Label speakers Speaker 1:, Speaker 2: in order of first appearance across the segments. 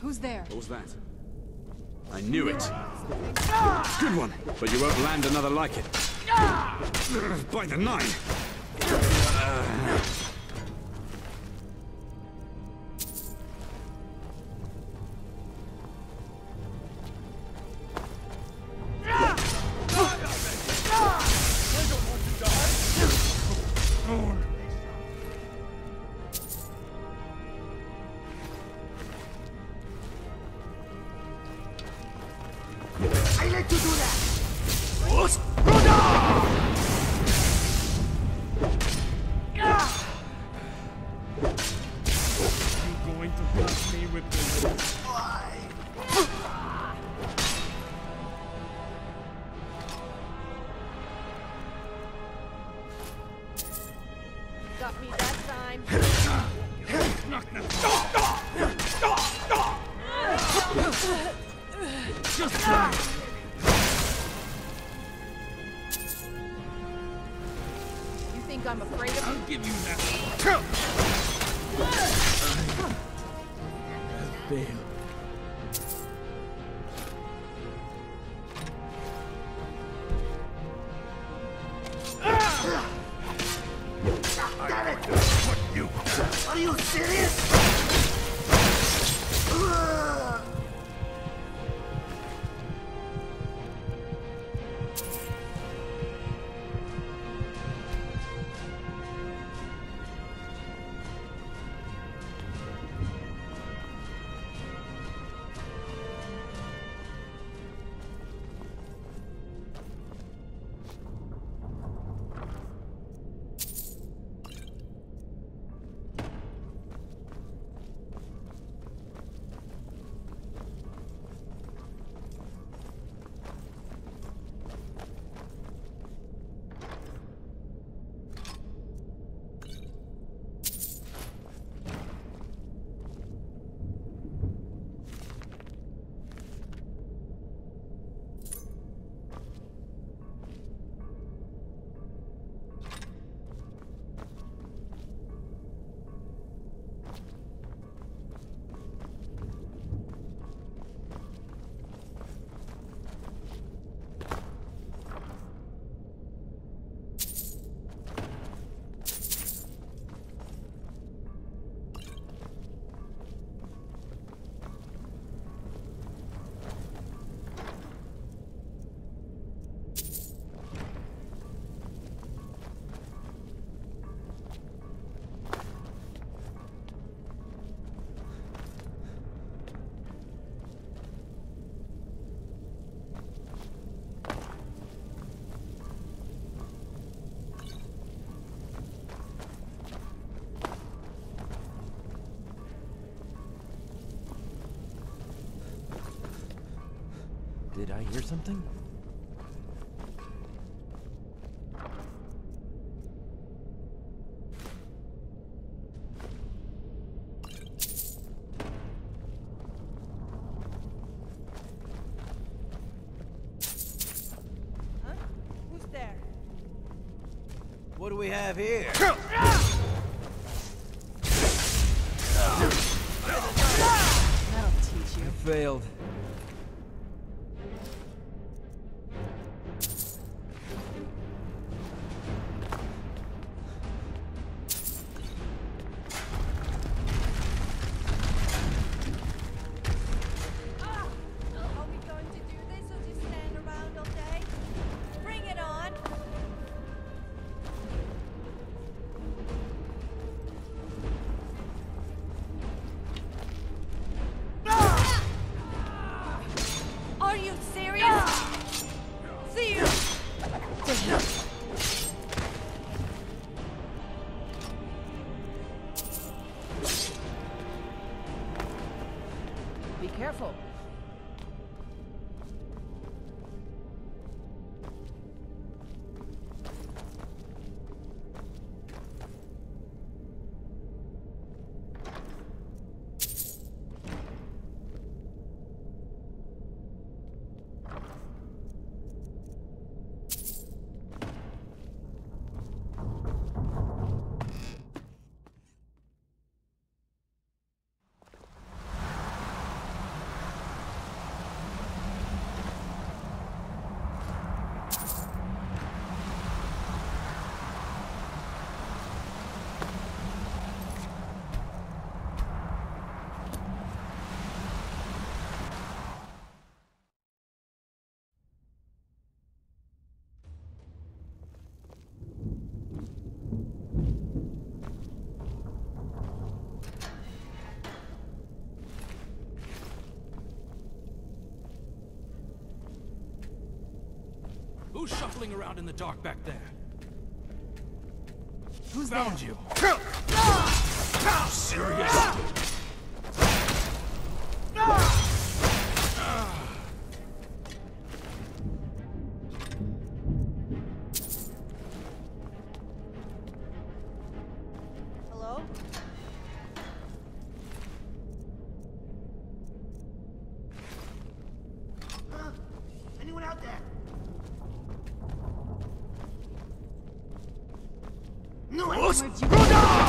Speaker 1: Who's there?
Speaker 2: What was that? I knew it. Good one, but you won't land another like it. By the nine.
Speaker 3: I
Speaker 4: Going to blast me with this?
Speaker 5: Got me that time. You think I'm afraid of?
Speaker 4: I'll give you that. Fail.
Speaker 6: Did I hear something?
Speaker 5: Huh? Who's there?
Speaker 6: What do we have here?
Speaker 1: That'll teach you.
Speaker 6: Failed.
Speaker 5: Careful!
Speaker 2: Who's shuffling around in the dark back there?
Speaker 1: Who's
Speaker 2: Found
Speaker 1: there?
Speaker 2: you. Serious?
Speaker 6: No, I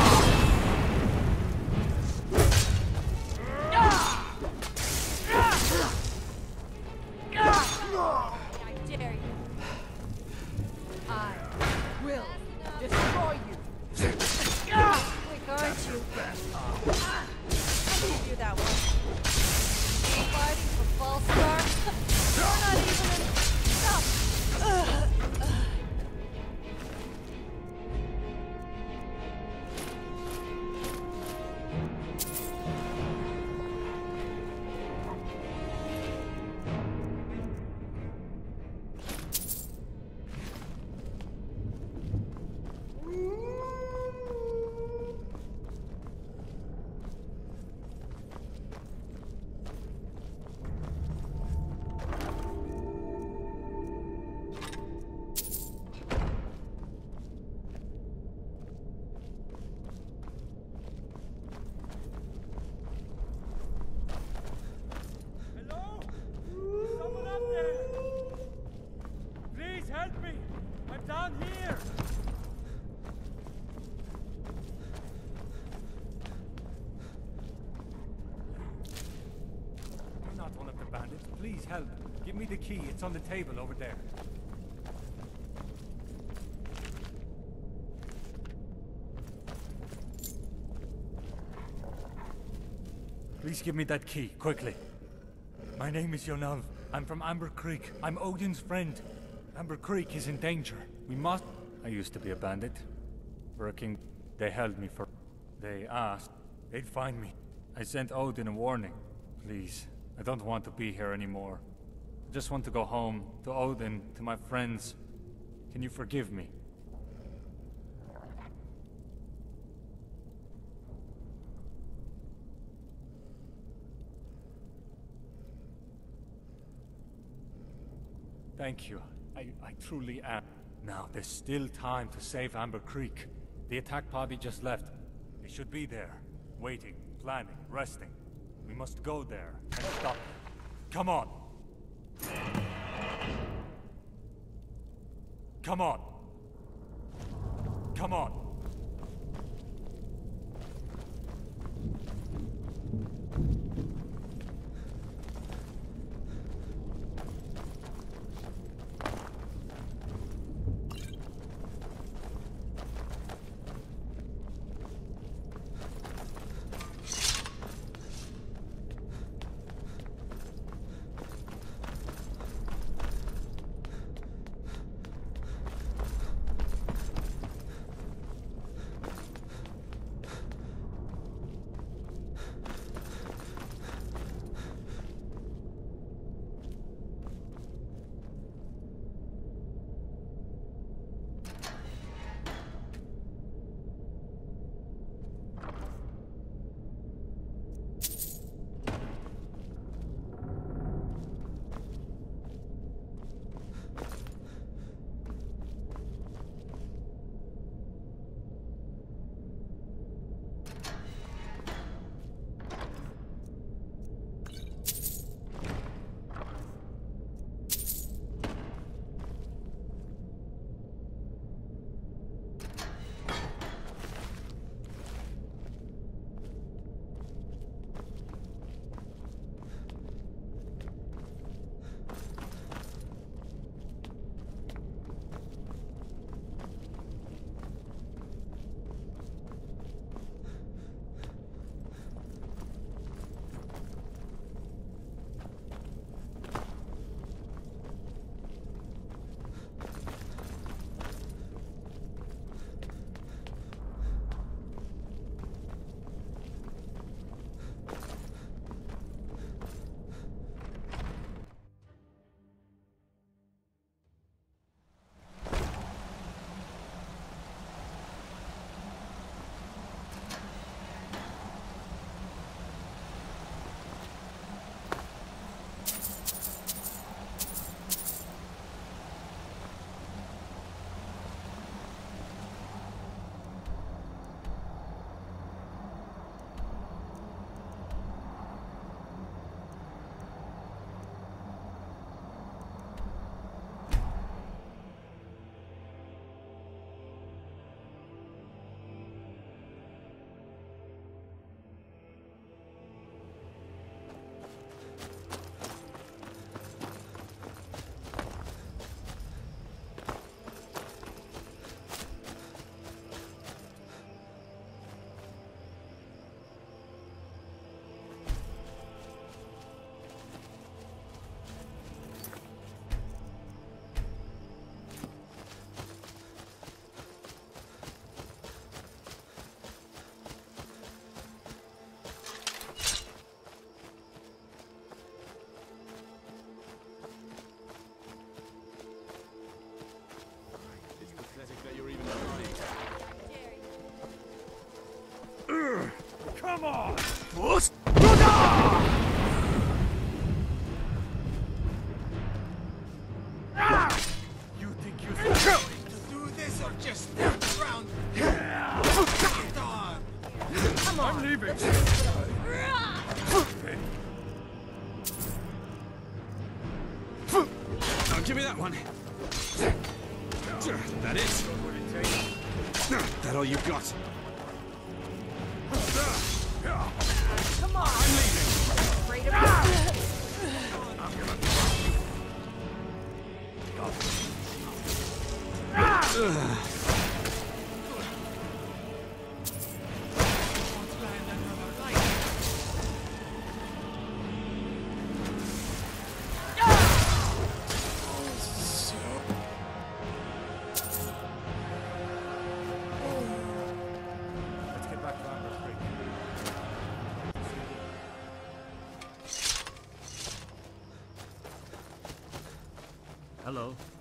Speaker 4: me the key. It's on the table over there. Please give me that key, quickly. My name is Yonel. I'm from Amber Creek. I'm Odin's friend. Amber Creek is in danger. We must. I used to be a bandit. Working. They held me for. They asked. They'd find me. I sent Odin a warning. Please. I don't want to be here anymore. I just want to go home. To Odin. To my friends. Can you forgive me? Thank you. I, I truly am. Now, there's still time to save Amber Creek. The attack party just left. They should be there, waiting, planning, resting. We must go there and stop. Them. Come on! Come on! Come on!
Speaker 2: Come on! Most ah! You think
Speaker 4: you're going to do this or just around? Yeah. Get
Speaker 6: on!
Speaker 1: Come on!
Speaker 2: I'm leaving!
Speaker 1: Give me that
Speaker 4: one. That all you've got? Let's Hello.